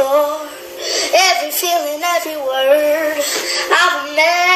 for every feeling, every word. I will never.